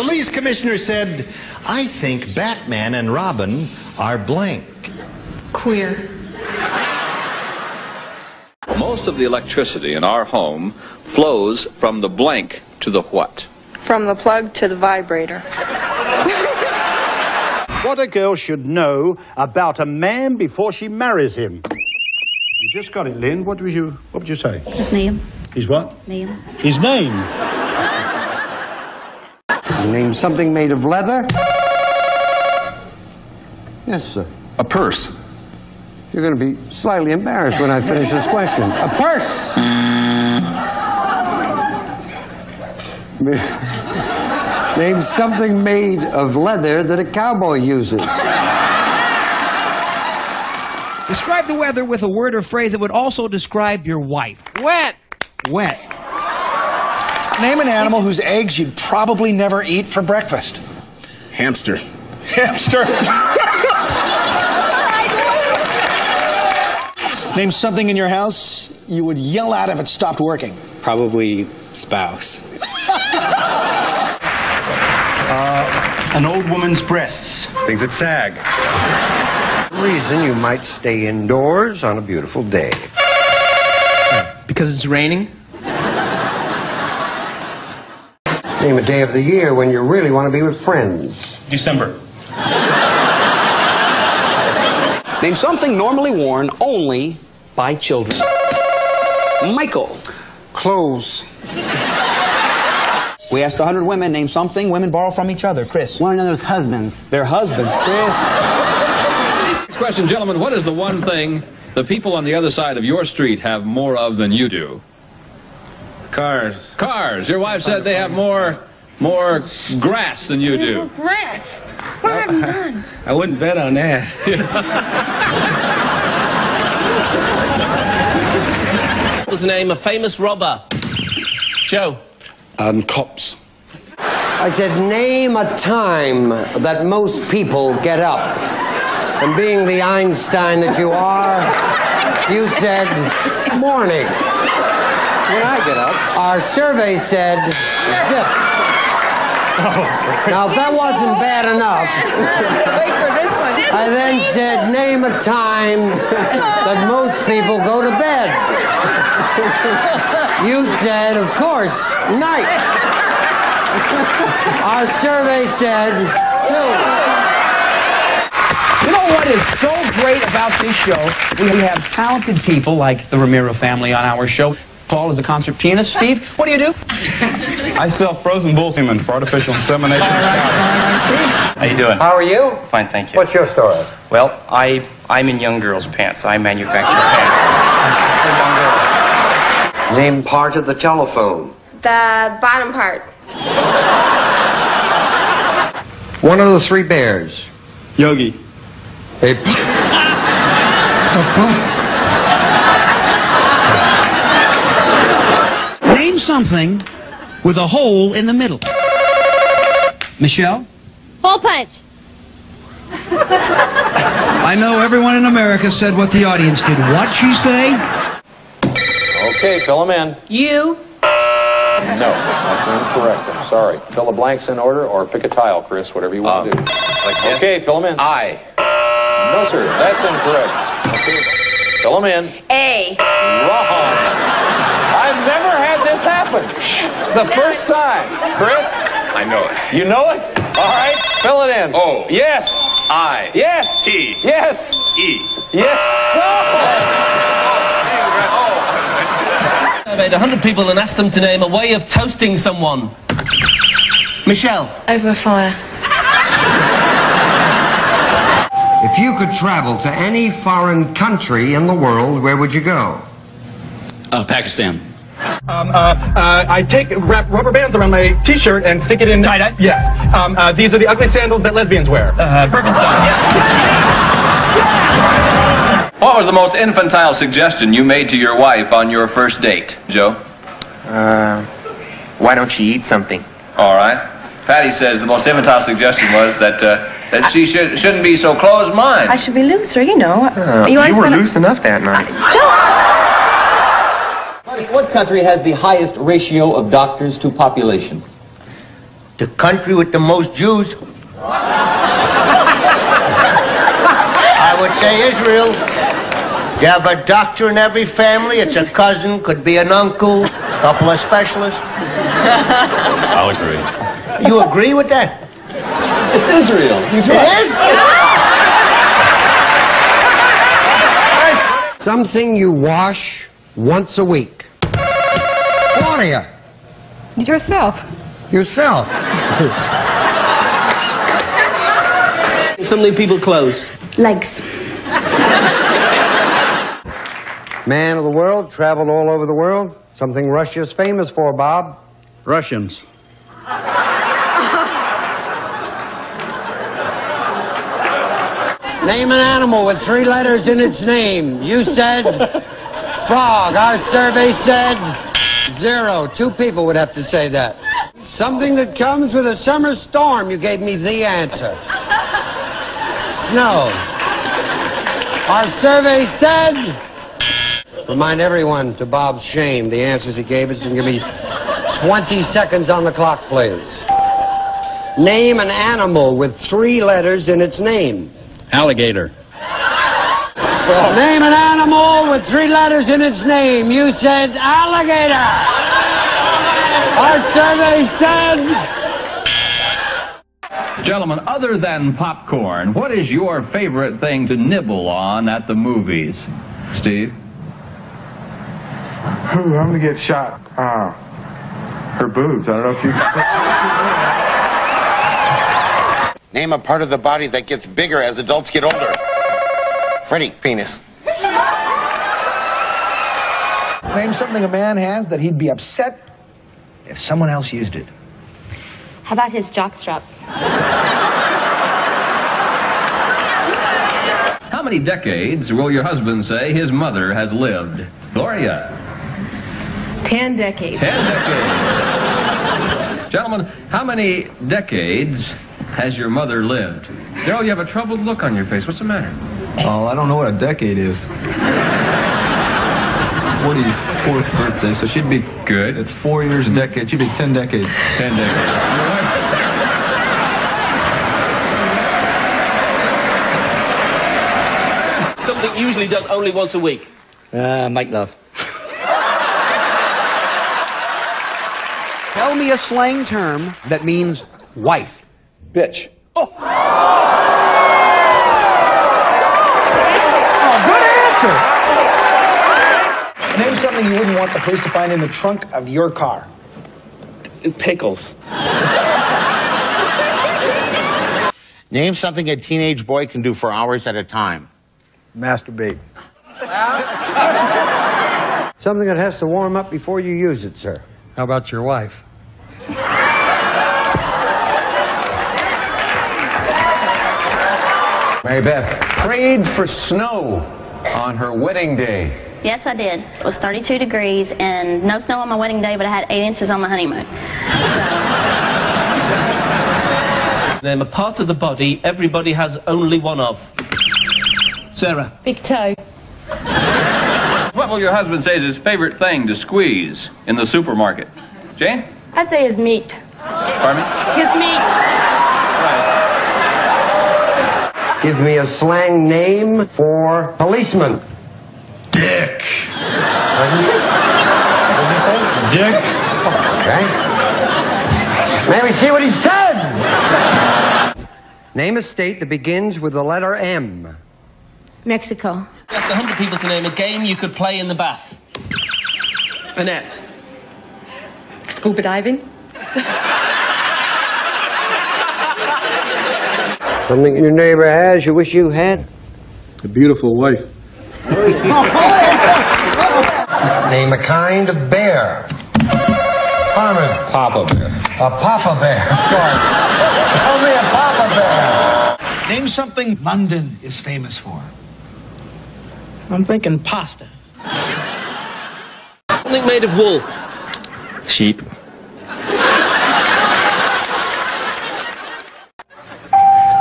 police commissioner said, I think Batman and Robin are blank. Queer. Most of the electricity in our home flows from the blank to the what? From the plug to the vibrator. What a girl should know about a man before she marries him. You just got it, Lynn. What would you What would you say? His name. His what? Name. His name. Name something made of leather? Yes, sir. A purse. You're going to be slightly embarrassed when I finish this question. A purse! Name something made of leather that a cowboy uses. Describe the weather with a word or phrase that would also describe your wife. Wet. Wet. Name an animal whose eggs you'd probably never eat for breakfast. Hamster. Hamster. Name something in your house you would yell at if it stopped working. Probably spouse. Uh, an old woman's breasts. Things that sag. Reason you might stay indoors on a beautiful day. Because it's raining? Name a day of the year when you really want to be with friends. December. Name something normally worn only by children. Michael. Clothes. We asked 100 women, name something women borrow from each other. Chris. One another's husbands. Their husbands. Chris. Next question, gentlemen. What is the one thing the people on the other side of your street have more of than you do? Cars. Cars. Your wife said they have more more grass than you do. Grass. What have you done? I wouldn't bet on that. What's the name? A famous robber. Joe. Um, cops. I said, name a time that most people get up. And being the Einstein that you are, you said morning. When I get up. Our survey said zip. Now, if that wasn't bad enough, Wait for this one. I then said, name a time that most people go to bed. You said, of course, night. Our survey said two. You know what is so great about this show? We have talented people like the Ramiro family on our show. Paul is a concert pianist. Steve, what do you do? I sell frozen bull semen for artificial insemination. steve How you doing? How are you? Fine, thank you. What's your story? Well, I I'm in young girls' pants. I manufacture pants. Name part of the telephone. The bottom part. One of the three bears. Yogi. A Name something with a hole in the middle. Michelle? Hole punch. I know everyone in America said what the audience did. What she say? Okay, fill them in. You. No, that's incorrect. I'm sorry. Fill the blanks in order or pick a tile, Chris, whatever you want to um, do. Okay, fill them in. I. No, sir, that's incorrect. Okay. Fill them in. A. Wrong. I've never had this happen. It's the first time. Chris? I know it. You know it? All right, fill it in. Oh. Yes. I. Yes. T. Yes. E. Yes, Oh. I made 100 people and asked them to name a way of toasting someone. Michelle. Over a fire. If you could travel to any foreign country in the world, where would you go? Uh, Pakistan. Um, uh, uh, I take wrap rubber bands around my T-shirt and stick it in tie dye. Yes. Um, uh, these are the ugly sandals that lesbians wear. Uh, Birkenstocks. What was the most infantile suggestion you made to your wife on your first date, Joe? Uh, why don't you eat something? All right. Patty says the most infantile suggestion was that uh, that she should, shouldn't be so closed-minded. I should be looser, you know. Uh, you always were thought I- loose enough that night. What country has the highest ratio of doctors to population? The country with the most Jews. I would say Israel. You have a doctor in every family. It's a cousin, could be an uncle, couple of specialists. I'll agree. You agree with that? It's Israel. He's right. is? Something you wash once a week. Claudia. Yourself. Yourself. Something people close. Legs. Man of the world, traveled all over the world. Something Russia's famous for, Bob. Russians. Name an animal with three letters in its name. You said frog. Our survey said zero. Two people would have to say that. Something that comes with a summer storm. You gave me the answer. Snow. Our survey said. Remind everyone, to Bob's shame, the answers he gave us, and give me 20 seconds on the clock, please. Name an animal with three letters in its name. Alligator. Name an animal with three letters in its name. You said alligator. Our survey said. Gentlemen, other than popcorn, what is your favorite thing to nibble on at the movies? Steve? Ooh, I'm gonna get shot. Uh, her boobs. I don't know if you. Name a part of the body that gets bigger as adults get older. Freddie, penis. Name something a man has that he'd be upset if someone else used it. How about his jockstrap? How many decades will your husband say his mother has lived? Gloria? Ten decades. Ten decades. Gentlemen, how many decades has your mother lived? Daryl, you have a troubled look on your face. What's the matter? Oh, I don't know what a decade is. 44th birthday, so she'd be good. At four years a decade, she'd be 10 decades. 10 decades. Something usually done only once a week. Uh, make love. Tell me a slang term that means wife. Bitch. Oh, good answer. Name something you wouldn't want the police to find in the trunk of your car. Pickles. Name something a teenage boy can do for hours at a time. Masturbate. Something that has to warm up before you use it, sir. How about your wife? Mary Beth prayed for snow on her wedding day. Yes, I did. It was 32 degrees and no snow on my wedding day, but I had eight inches on my honeymoon. Name a part of the body everybody has only one of. Sarah. Big toe. What will your husband say is his favorite thing to squeeze in the supermarket? Jane? I'd say his meat. Pardon me? His meat. Give me a slang name for policeman. Dick. What did you say? Dick. Okay. May we see what he said? Name a state that begins with the letter M. Mexico. You asked 100 people to name a game you could play in the bath. Annette. Scuba diving. Something your neighbor has you wish you had? A beautiful wife. Name a kind of bear. Harmon. Papa Bear. A papa bear, of course. Tell me a papa bear. Name something London is famous for. I'm thinking pasta. Something made of wool. Sheep.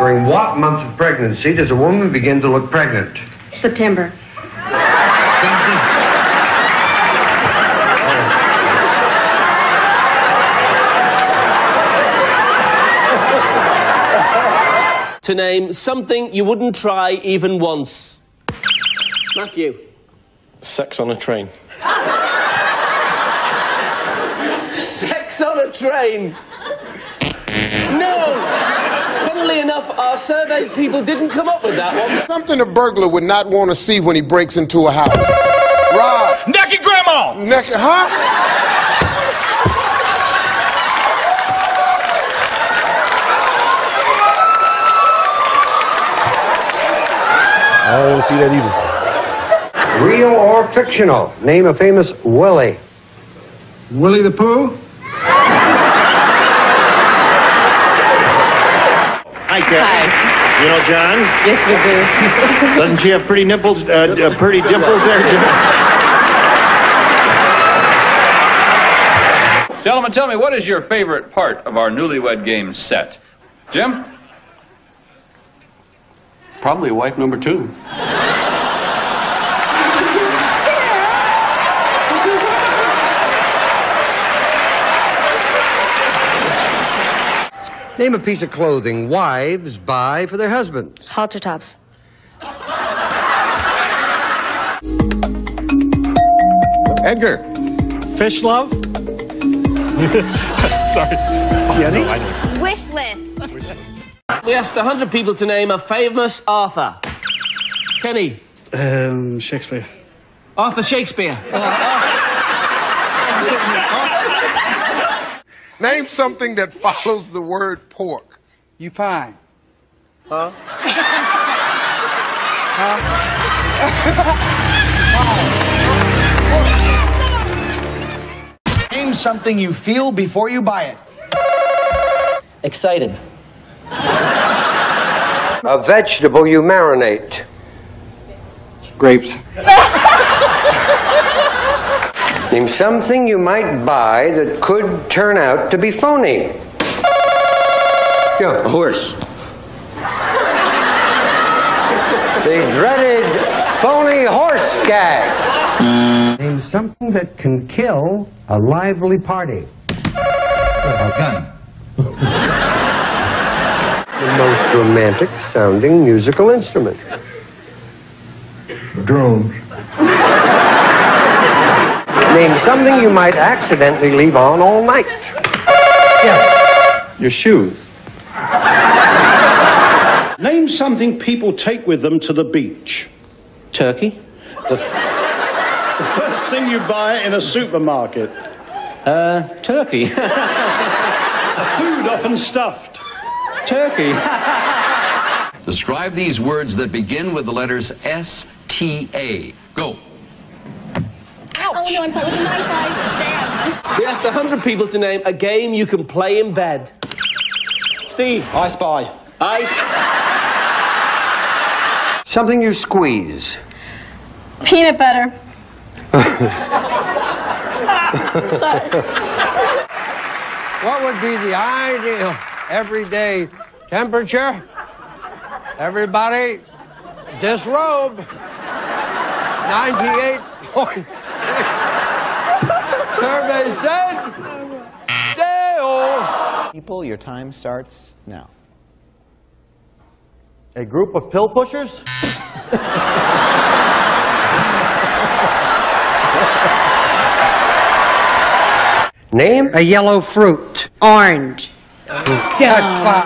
During what months of pregnancy does a woman begin to look pregnant? September. to name something you wouldn't try even once. Matthew. Sex on a train. Sex on a train. No! Funnily enough, our survey people didn't come up with that one. Something a burglar would not want to see when he breaks into a house. Rob. Naked grandma! Naked, huh? I don't want to see that either. Real or fictional? Name a famous Willie. Willie the Pooh? Hi, Kathy. You know John? Yes, we do. Doesn't she have pretty nipples, uh, uh, pretty dimples there, John? Gentlemen, tell me, what is your favorite part of our newlywed game set? Jim? Probably wife number two. Name a piece of clothing wives buy for their husbands. Halter tops. Edgar. Fish love? Sorry. Jenny? Wish list. We asked 100 people to name a famous author. Kenny. Um, Shakespeare. Arthur Shakespeare. Name something that follows the word pork. You pie. Huh? Name something you feel before you buy it. Excited. A vegetable you marinate. Grapes. Name something you might buy that could turn out to be phony. Yeah. A horse. The dreaded phony horse gag. Name something that can kill a lively party. A gun. the most romantic sounding musical instrument. Drums. Name something you might accidentally leave on all night. Yes. Your shoes. Name something people take with them to the beach. Turkey. The, f- the first thing you buy in a supermarket. Uh, turkey. Food often stuffed. turkey. Describe these words that begin with the letters S T A. Go. No, I'm sorry. With a knife, I stab. We asked 100 people to name a game you can play in bed. Steve. I spy. Ice. Something you squeeze. Peanut butter. What would be the ideal everyday temperature? Everybody, disrobe. 98.6. Survey said, Dale. People, your time starts now. A group of pill pushers? Name a yellow fruit. Orange.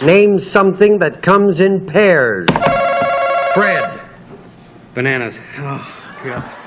Name something that comes in pairs. Fred. Bananas. Oh, God.